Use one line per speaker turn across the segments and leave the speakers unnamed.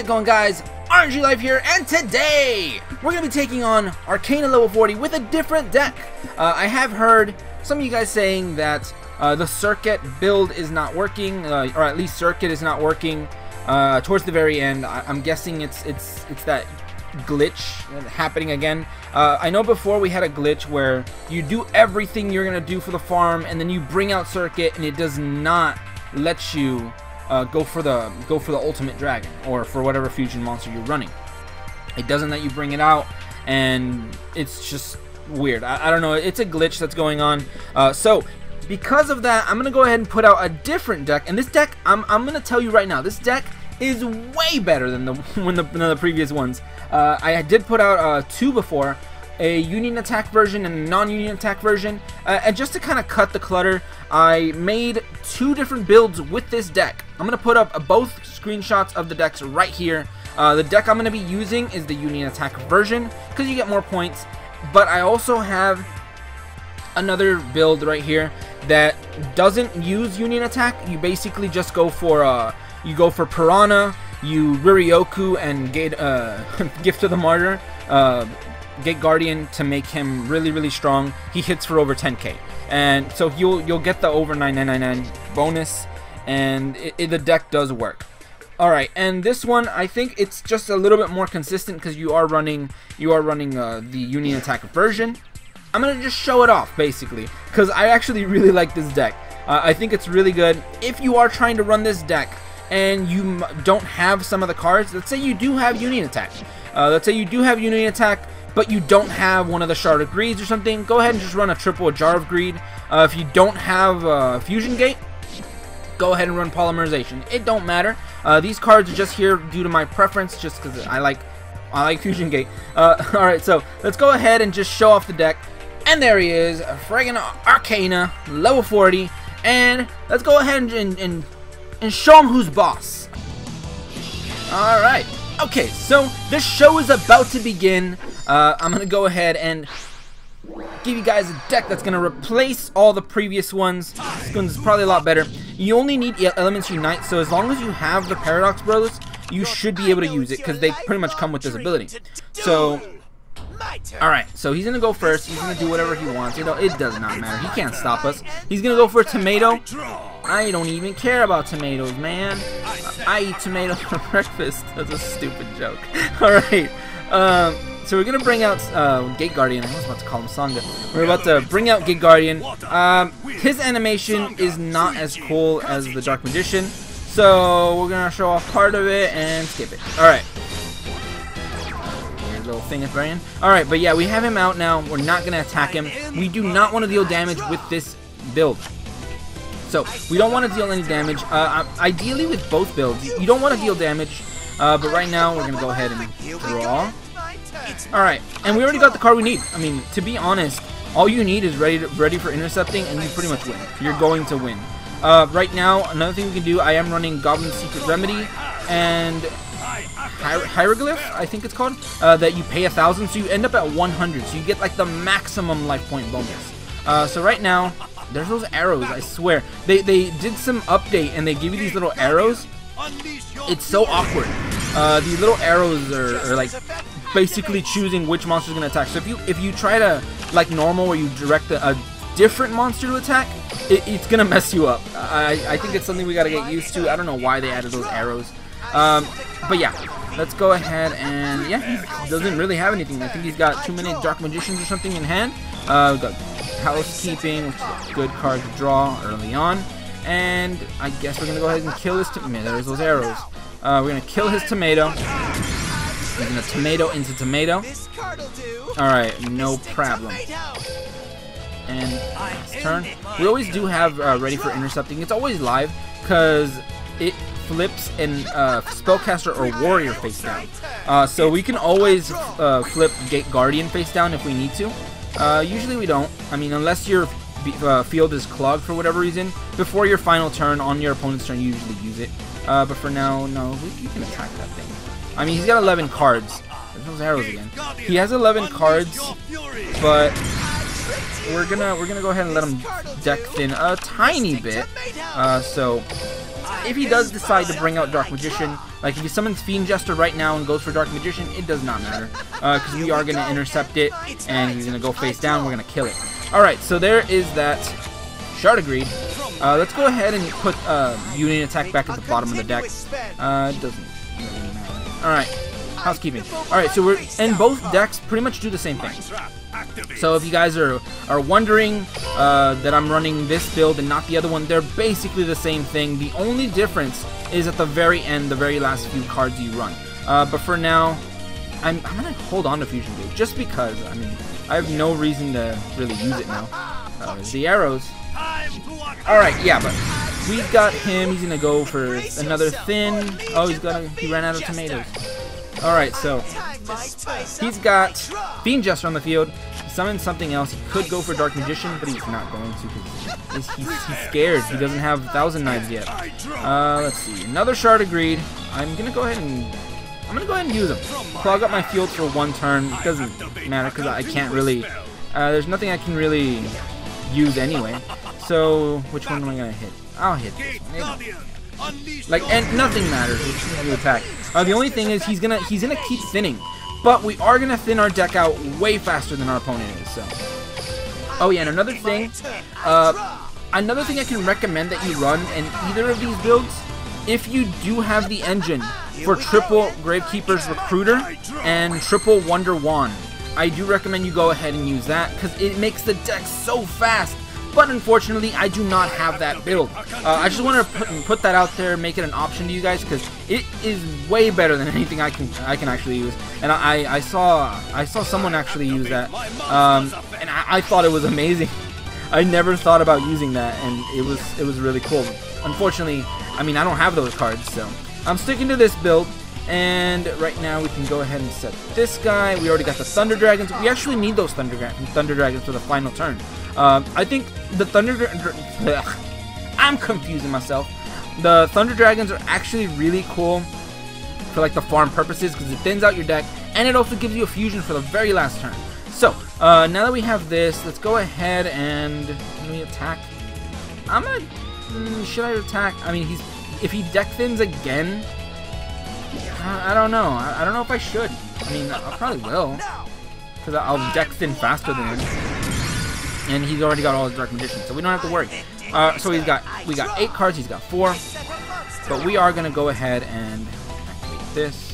it going guys? aRenG Life here, and today we're going to be taking on Arkana level 40 with a different deck. Uh, I have heard some of you guys saying that uh, the Circuit build is not working, uh, or at least Circuit is not working uh, towards the very end. I am guessing it's it's it's that glitch happening again. Uh, I know before we had a glitch where you do everything you're going to do for the farm, and then you bring out Circuit, and it does not let you uh, go for the go for the ultimate dragon or for whatever fusion monster you're running. It doesn't let you bring it out, and it's just weird. I, I don't know. It's a glitch that's going on. Uh, so because of that, I'm gonna go ahead and put out a different deck. And this deck, I'm I'm gonna tell you right now, this deck is way better than the when the, than the previous ones. Uh, I did put out uh, two before a Union Attack version and a non-Union Attack version. Uh, and just to kind of cut the clutter, I made two different builds with this deck. I'm going to put up both screenshots of the decks right here. Uh, the deck I'm going to be using is the Union Attack version because you get more points. But I also have another build right here that doesn't use Union Attack. You basically just go for uh, you go for Piranha, you Riryoku and Gate, uh, Gift of the Martyr. Uh, Gate Guardian to make him really, really strong. He hits for over 10k, and so you'll you'll get the over 9999 bonus, and it, it, the deck does work. All right, and this one I think it's just a little bit more consistent because you are running you are running uh, the Union Attack version. I'm gonna just show it off basically because I actually really like this deck. Uh, I think it's really good. If you are trying to run this deck and you don't have some of the cards, let's say you do have Union Attack. Uh, let's say you do have Union Attack, but you don't have one of the Shard of Greeds or something, go ahead and just run a triple Jar of Greed. Uh, if you don't have uh, Fusion Gate, go ahead and run Polymerization. It don't matter. Uh, these cards are just here due to my preference, just because I like I like Fusion Gate. Uh, Alright, so let's go ahead and just show off the deck. And there he is, friggin' Arkana, level 40. And let's go ahead and, and, and, show him who's boss. Alright. Okay, so this show is about to begin. Uh, I'm going to go ahead and give you guys a deck that's going to replace all the previous ones. This one's probably a lot better. You only need Elements Unite, so as long as you have the Paradox Bros, you should be able to use it, because they pretty much come with this ability. So, Alright, so he's going to go first. He's going to do whatever he wants. You know, it does not matter. He can't stop us. He's going to go for a tomato. I don't even care about tomatoes, man. I eat tomatoes for breakfast. That's a stupid joke. Alright, um, so we're gonna bring out uh, Gate Guardian. I was about to call him Sanga. We're about to bring out Gate Guardian. Um, his animation is not as cool as the Dark Magician, so we're gonna show off part of it and skip it. All right. Little thing at the end. Alright, but yeah, we have him out now. We're not to attack him. We do not want to deal damage with this build. So, we don't want to deal any damage. Uh, ideally, with both builds, you don't want to deal damage. Uh, but right now, we're to go ahead and draw. Alright, and we already got the card we need. I mean, to be honest, all you need is ready to, ready for intercepting, and you pretty much win. You're going to win. Uh, right now, another thing we can do, I am running Goblin Secret Remedy, and Hier Hieroglyph, I think it's called, uh, that you pay a thousand, so you end up at 100, so you get like the maximum life point bonus. Uh, so right now, there's those arrows, I swear. They, they did some update, and they give you these little arrows. It's so awkward. Uh, these little arrows are, are like basically choosing which monster is going to attack. So if you if you try to like normal where you direct a, a different monster to attack, it, it's going to mess you up. I, I think it's something we got to get used to. I don't know why they added those arrows. Um, but yeah, let's go ahead and yeah, he doesn't really have anything. I think he's got too many Dark Magicians or something in hand. Uh, got Housekeeping, which is a good card to draw early on. And I guess we're going to go ahead and kill his tomato. There's those arrows. Uh, we're going to kill his tomato. A tomato into tomato. Alright, no problem. And turn. We always do have uh, ready for intercepting. It's always live because it flips and uh, spellcaster or warrior face down. Uh, so we can always uh, flip Gate Guardian face down if we need to. Uh, usually we don't. I mean, unless your uh, field is clogged for whatever reason, before your final turn on your opponent's turn, you usually use it. Uh, but for now, no, we, can attack that thing. I mean, he's got 11 cards. There's those arrows again. He has 11 cards, but we're gonna we're gonna go ahead and let him deck thin a tiny bit. Uh, so if he does decide to bring out Dark Magician, Like if he summons Fiend Jester right now and goes for Dark Magician, it does not matter. Because uh, we are to intercept it and he's to go face down. We're to kill it. Alright, so there is that Shard of Greed. Uh, let's go ahead and put uh, Union Attack back at the bottom of the deck. Uh, doesn't really matter. Alright, housekeeping. Alright, so we're in both decks pretty much do the same thing. So if you guys are, are wondering uh, that I'm running this build and not the other one, they're basically the same thing. The only difference is at the very end, the very last few cards you run. Uh, but for now, I'm, I'm to hold on to Fusion Gate just because, I mean, I have no reason to really use it now. Uh, the arrows. Alright, yeah, but we've got him. He's going to go for another thin. Oh, he's gonna. He ran out of tomatoes. Alright, so he's got Fiend Jester on the field. He summoned something else. He could go for Dark Magician, but he's not going to because he's, he's, he's, scared. He doesn't have Thousand Knives yet. Uh, let's see. Another Shard of Greed. I'm going to go ahead and... I'm to go ahead and use him. Clog up my field for one turn. It doesn't matter because I can't really... Uh, there's nothing I can really use anyway. So, which one am I to hit? I'll hit this one. Like, and nothing matters you attack. Uh, the only thing is he's gonna he's gonna keep thinning, but we are gonna thin our deck out way faster than our opponent is. So, oh yeah, and another thing, uh, another thing I can recommend that you run in either of these builds, if you do have the engine for triple Gravekeeper's Recruiter and triple Wonder Wand. I do recommend you go ahead and use that because it makes the deck so fast but unfortunately, I do not have that build. Uh, I just want to put, put, that out there, make it an option to you guys, because it is way better than anything I can I can actually use. And I, I saw I saw someone actually use that, um, and I, I thought it was amazing. I never thought about using that, and it was it was really cool. Unfortunately, I mean I don't have those cards, so I'm sticking to this build. And right now we can go ahead and set this guy. We already got the Thunder Dragons. We actually need those Thunder, Thunder Dragons for the final turn. Uh, I think the Thunder... I'm confusing myself. The Thunder Dragons are actually really cool for like the farm purposes because it thins out your deck and it also gives you a fusion for the very last turn. So, uh, now that we have this, let's go ahead and... Can we attack? I'm gonna... Mm, should I attack? I mean, he's if he deck thins again, I, I don't know. I, I, don't know if I should. I mean, I probably will. Because I'll deck thin faster than him. And he's already got all his Dark Magician, so we don't have to worry. Uh, so he's got, we got eight cards, he's got four. But we are to go ahead and activate this.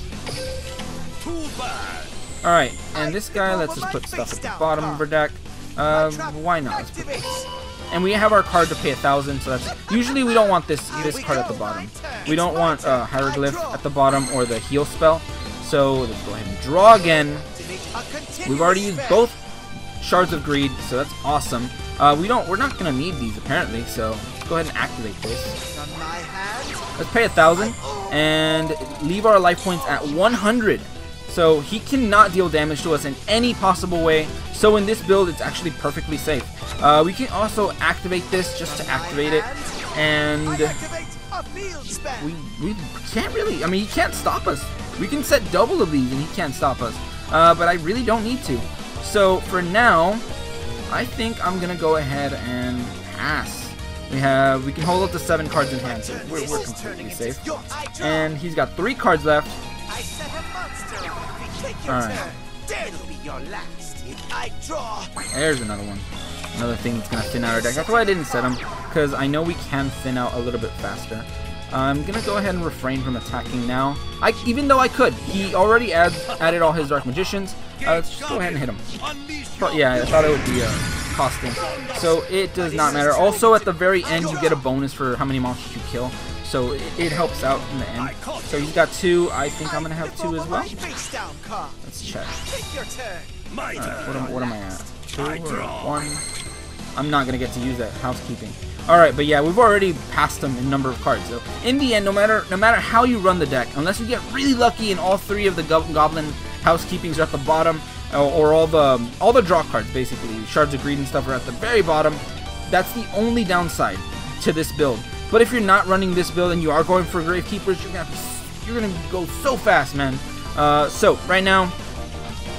Alright, and this guy lets us just put stuff at the bottom of our deck. Uh, why not? And we have our card to pay a thousand, so that's usually we don't want this this card at the bottom. We don't want uh, hieroglyph at the bottom or the heal spell. So let's go ahead and draw again. We've already used both shards of greed, so that's awesome. Uh, we don't we're not gonna need these apparently, so let's go ahead and activate this. Let's pay a thousand and leave our life points at 100. So he cannot deal damage to us in any possible way. So in this build, it's actually perfectly safe. Uh, we can also activate this just to activate it. And we, we can't really, I mean, he can't stop us. We can set double of these and he can't stop us. Uh, but I really don't need to. So for now, I think I'm going to go ahead and pass. We have, we can hold up to seven cards in hand, so we're, we're completely safe. And he's got three cards left. Alright. There's another one. Another thing that's going to thin out our deck. That's why I didn't set him, because I know we can thin out a little bit faster. I'm going to go ahead and refrain from attacking now. I, even though I could. He already add, added all his Dark Magicians. Uh, let's just go ahead and hit him. But yeah, I thought it would be uh, costing. So it does not matter. Also, at the very end, you get a bonus for how many monsters you kill. So it, it, helps out in the end. So he's got two. I think I'm going to have two as well. Let's check. Right, what, am, what am I at? Two or one? I'm not going to get to use that housekeeping. Alright, but yeah, we've already passed them in number of cards. So in the end, no matter no matter how you run the deck, unless you get really lucky and all three of the go goblin housekeepings are at the bottom, or, or, all the all the draw cards basically, shards of greed and stuff are at the very bottom. That's the only downside to this build. But if you're not running this build and you are going for Gravekeepers, you're gonna you're gonna go so fast, man. Uh, so right now,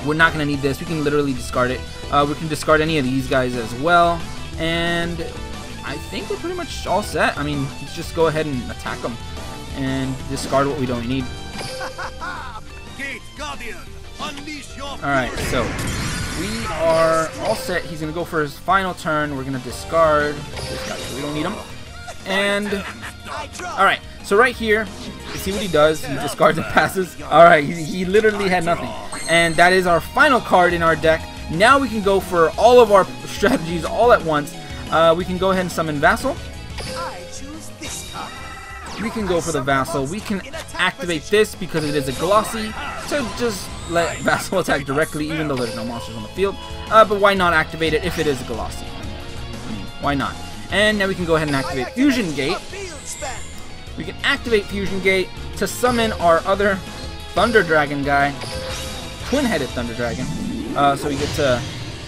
we're not gonna need this. We can literally discard it. Uh, we can discard any of these guys as well, and I think we're pretty much all set. I mean, let's just go ahead and attack them. and discard what we don't need.
Gate Guardian, unleash your
Alright, so we are all set. He's going to go for his final turn. We're going to discard this guy, so we don't need him. And, alright, so right here, see what he does. He discards and passes. Alright, he, he literally had nothing. And that is our final card in our deck. Now we can go for all of our strategies all at once. Uh, we can go ahead and summon Vassal. We can go for the Vassal. We can activate this because it is a Glossy to just let Vassal attack directly even though there's no monsters on the field. Uh, but why not activate it if it is a Glossy? Why not? And now we can go ahead and activate Fusion Gate. We can activate Fusion Gate to summon our other Thunder Dragon guy, Twin-Headed Thunder Dragon. Uh, so we get to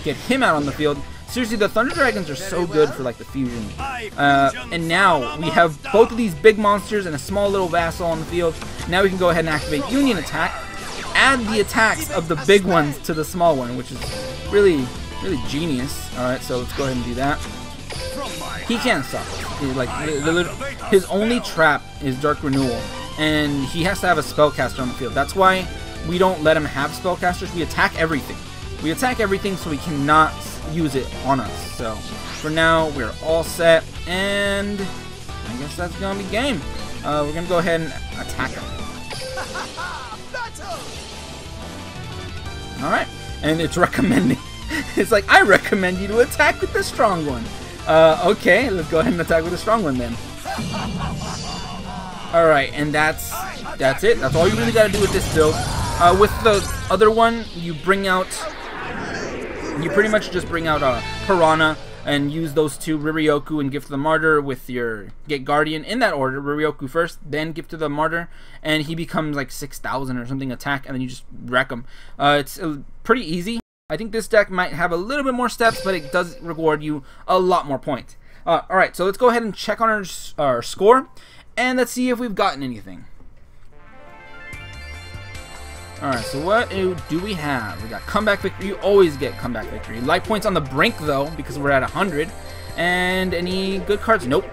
get him out on the field. Seriously, the Thunder Dragons are so good for like the fusion. Uh, and now we have both of these big monsters and a small little vassal on the field. Now we can go ahead and activate Union Attack. Add the attacks of the big ones to the small one, which is really, really genius. Alright, so let's go ahead and do that. He can't stop He's like his only trap is Dark Renewal, and he has to have a spellcaster on the field. That's why we don't let him have spellcasters. We attack everything. We attack everything so we cannot use it on us. So for now, we're all set, and I guess that's gonna be game. Uh, we're gonna go ahead and attack him. All right, and it's recommending. it's like I recommend you to attack with the strong one. Uh, okay, let's go ahead and attack with the strong one then. All right, and that's that's it. That's all you really gotta do with this build. Uh, with the other one, you bring out you pretty much just bring out a Piranha and use those two, Riryoku and Gift to the Martyr, with your Gate Guardian in that order. Riryoku first, then Gift to the Martyr, and he becomes like 6,000 or something attack, and then you just wreck him. Uh, it's uh, pretty easy. I think this deck might have a little bit more steps, but it does reward you a lot more points. Uh, Alright, so let's go ahead and check on our, our score, and let's see if we've gotten anything. Alright, so what do we have? We got comeback victory. You always get comeback victory. Life points on the brink, though, because we're at 100. And any good cards? Nope.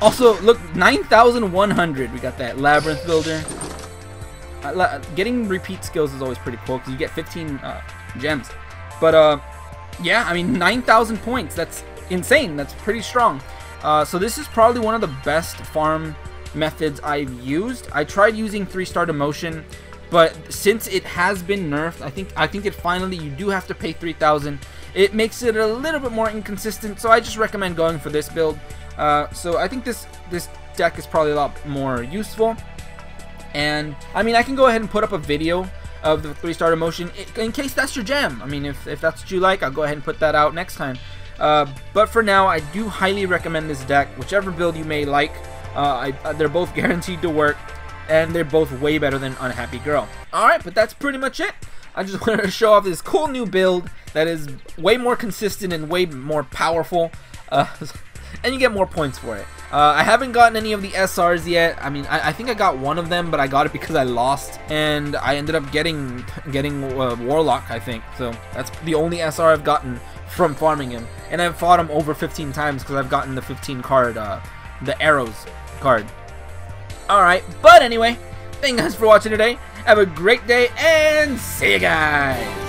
Also, look, 9,100. We got that Labyrinth Builder. Uh, getting repeat skills is always pretty cool, because you get 15 uh, gems. But, uh, yeah, I mean, 9,000 points. That's insane. That's pretty strong. Uh, so this is probably one of the best farm methods I've used. I tried using 3-star demotion but since it has been nerfed, I think I think it finally you do have to pay 3,000. It makes it a little bit more inconsistent, so I just recommend going for this build. Uh, so I think this this deck is probably a lot more useful. And I mean, I can go ahead and put up a video of the three-star demotion in case that's your jam. I mean, if, if that's what you like, I'll go ahead and put that out next time. Uh, but for now, I do highly recommend this deck, whichever build you may like. Uh, I, they're both guaranteed to work and they're both way better than Unhappy Girl. Alright, but that's pretty much it. I just wanted to show off this cool new build that is way more consistent and way more powerful, uh, and you get more points for it. Uh, I haven't gotten any of the SRs yet. I mean, I, I, think I got one of them, but I got it because I lost, and I ended up getting getting uh, Warlock, I think. So that's the only SR I've gotten from farming him, and I've fought him over 15 times because I've gotten the 15 card, uh, the arrows card. Alright, but anyway, thank you guys for watching today. Have a great day and see you guys.